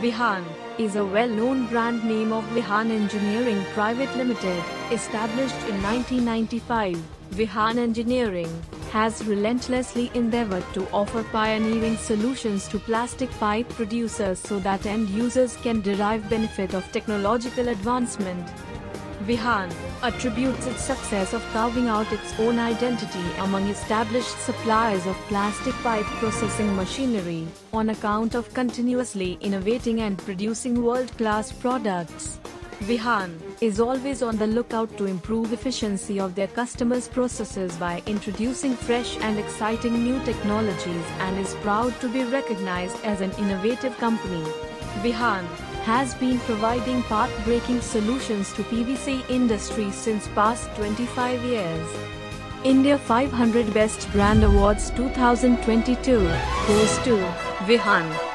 Vihan is a well-known brand name of Vihan Engineering Private Limited, established in 1995. Vihan Engineering has relentlessly endeavored to offer pioneering solutions to plastic pipe producers so that end users can derive benefit of technological advancement. Vihan attributes its success of carving out its own identity among established suppliers of plastic pipe processing machinery on account of continuously innovating and producing world-class products. Vihan is always on the lookout to improve efficiency of their customers' processes by introducing fresh and exciting new technologies and is proud to be recognized as an innovative company. Vihan has been providing path-breaking solutions to PVC industry since past 25 years. India 500 Best Brand Awards 2022 goes to Vihan.